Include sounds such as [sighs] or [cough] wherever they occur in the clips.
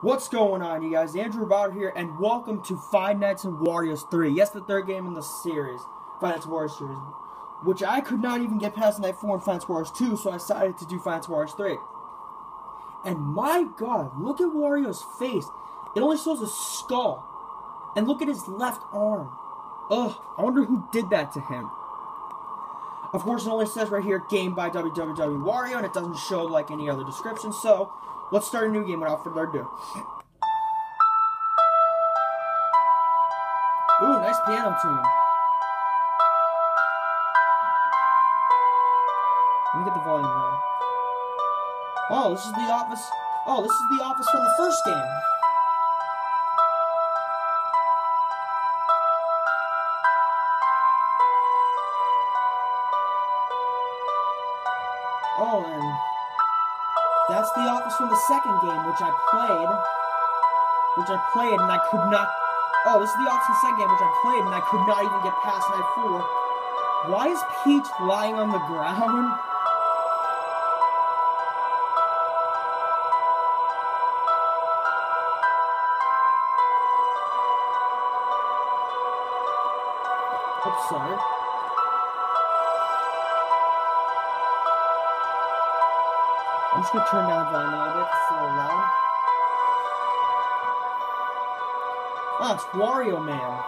What's going on, you guys? Andrew Ribaudo here, and welcome to Five Nights at Wario's 3. Yes, the third game in the series, Five Nights Wario's series, which I could not even get past Night 4 and Five Nights Wario's 2, so I decided to do Five Nights Wario's 3. And my god, look at Wario's face. It only shows a skull. And look at his left arm. Ugh, I wonder who did that to him. Of course, it only says right here, game by WWW Wario, and it doesn't show like any other description, so let's start a new game without further ado. Ooh, nice piano tune. Let me get the volume down. Oh, this is the office. Oh, this is the office from the first game. Oh, and that's the office from the second game, which I played. Which I played and I could not. Oh, this is the office from the second game, which I played and I could not even get past night four. Why is Peach lying on the ground? Oops, sorry. I'm just gonna turn down the volume a little bit, it's a little loud. Ah, it's Wario Man.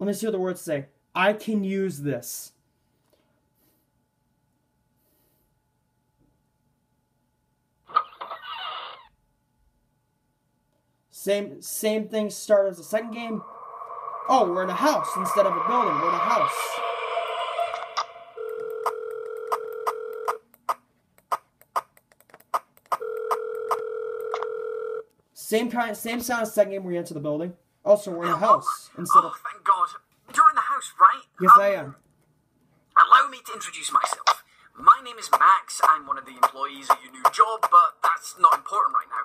Let me see what the words say. I can use this. Same same thing started as the second game. Oh, we're in a house instead of a building. We're in a house. Same kind, same sound as second game where you enter the building. Also, we're in a house instead oh, of. thank God. You're in the house, right? Yes, Um, I am. Allow me to introduce myself. My name is Max. I'm one of the employees at your new job, but that's not important right now.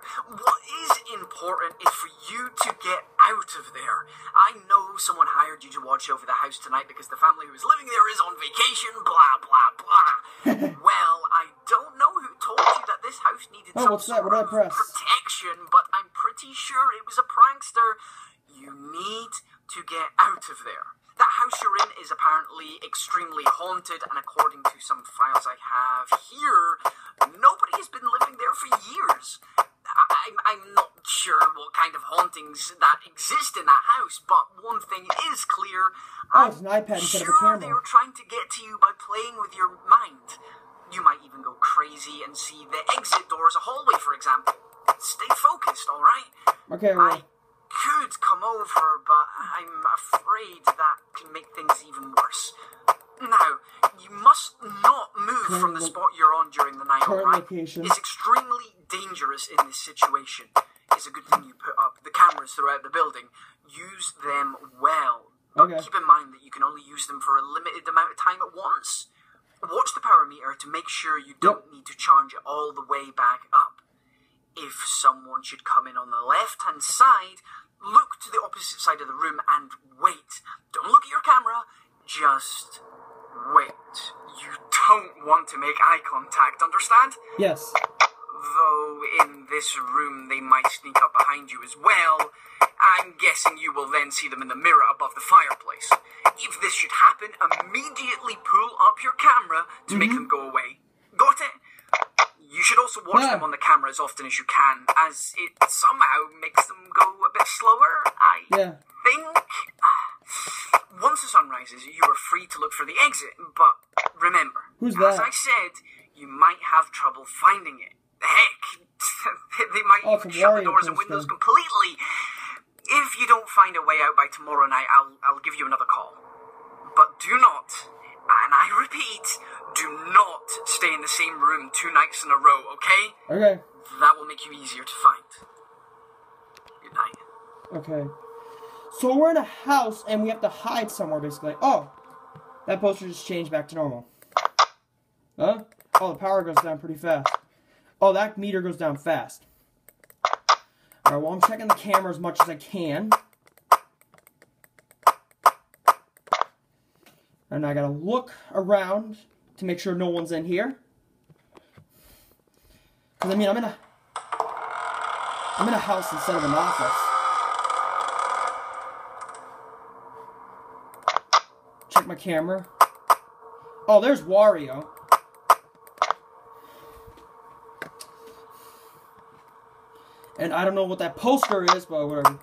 Important is for you to get out of there. I know someone hired you to watch over the house tonight because the family who is living there is on vacation, blah, blah, blah. [laughs] well, I don't know who told you that this house needed Oh, some what's that? sort What I of press? protection, but I'm pretty sure it was a prankster. You need to get out of there. That house you're in is apparently extremely haunted, and according to some files I have here, nobody has been living there for years. I'm, I'm not sure what kind of hauntings that exist in that house, but one thing is clear. Oh, it's an iPad instead of a sure camera. they were trying to get to you by playing with your mind. You might even go crazy and see the exit door as a hallway, for example. Stay focused, alright? Okay, I could come over, but I'm afraid that can make things even worse. Now, you must not move Current from the spot you're on during the night, current alright? location. It's extremely dangerous in this situation. It's a good thing you put up the cameras throughout the building. Use them well. But Okay. keep in mind that you can only use them for a limited amount of time at once. Watch the power meter to make sure you don't need to charge it all the way back up. If someone should come in on the left hand side, look to the opposite side of the room and wait. Don't look at your camera, just wait. You don't want to make eye contact, understand? yes. Though in this room they might sneak up behind you as well. I'm guessing you will then see them in the mirror above the fireplace. If this should happen, immediately pull up your camera to make mm-hmm. them go away. Got it? You should also watch Yeah. them on the camera as often as you can, as it somehow makes them go a bit slower. I Yeah. think. Once the sun rises, you are free to look for the exit, but remember, Who's as? I said, you might have trouble finding it. Heck, [laughs] they might Oh, even shut the doors and windows completely. If you don't find a way out by tomorrow night, I'll, I'll give you another call. But do not, and I repeat, do not stay in the same room two nights in a row, okay? Okay. That will make you easier to find. Good night. Okay. So we're in a house and we have to hide somewhere basically. Oh! That poster just changed back to normal. Huh? Oh, the power goes down pretty fast. Oh, that meter goes down fast. Alright, well, I'm checking the camera as much as I can. And I gotta look around to make sure no one's in here. Because, I mean, I'm in a... I'm in a house instead of an office. Check my camera. Oh, there's Wario. And I don't know what that poster is, but whatever.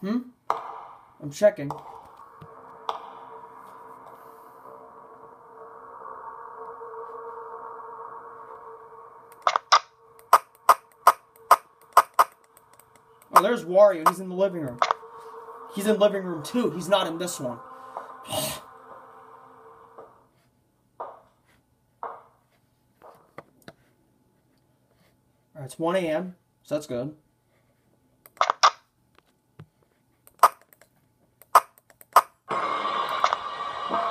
Hmm? I'm checking. Oh, there's Wario. He's in the living room. He's in living room two. He's not in this one. [sighs] Alright, it's 1 a.m., so that's good.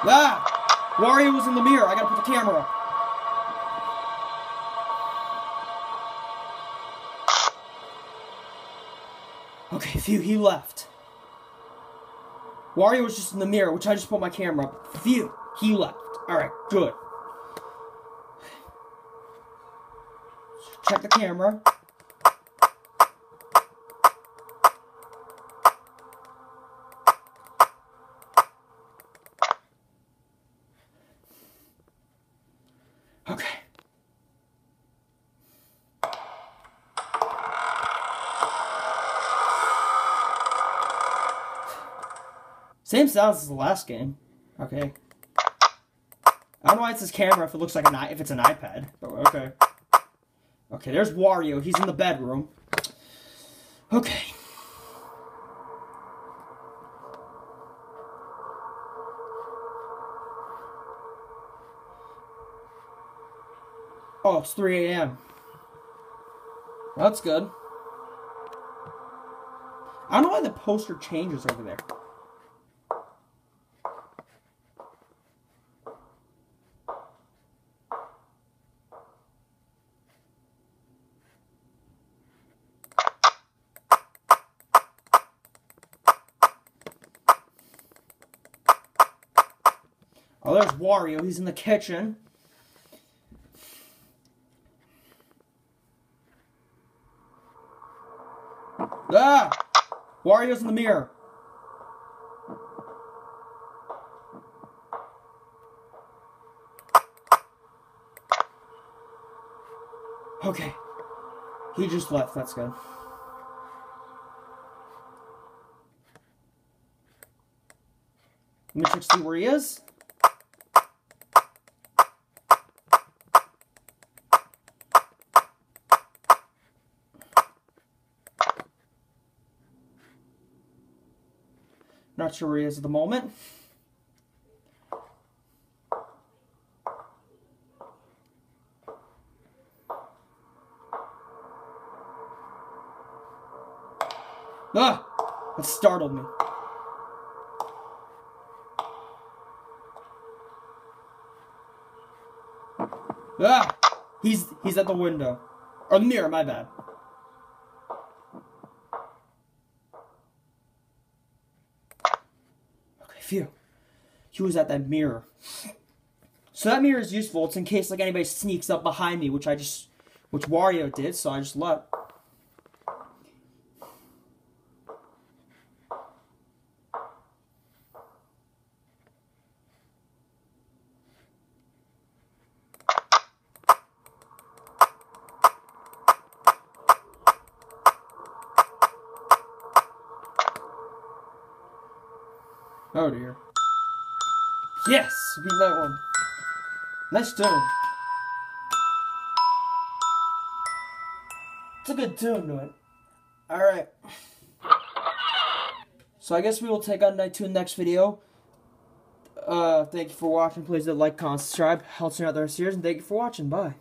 Ah! Wario was in the mirror. I gotta put the camera up. Okay, phew, he left. Wario was just in the mirror, which I just put my camera up. Phew, he left. Alright, good. Check the camera. Okay. Same sounds as the last game. Okay. I don't know why it's this camera if it looks like an if it's an iPad, okay. Okay, there's Wario. He's in the bedroom. Okay. Oh, it's 3 a.m. That's good. I don't know why the poster changes over there. Oh, there's Wario. He's in the kitchen. Ah! Wario's in the mirror. Okay. He just left. That's good. Let me check see where he is. Not sure where he is at the moment. Ah! That startled me. Ah! He's he's at the window. Or the mirror, my bad. Phew. He was at that mirror. So that mirror is useful. It's in case like anybody sneaks up behind me, which I just which Wario did, so I just left. Oh dear. Yes, beat that one. Nice tune. It's a good tune to it. Alright. So I guess we will take on night two in the next video. Uh, thank you for watching. Please like, comment, subscribe. Helps me out the series, and thank you for watching. Bye.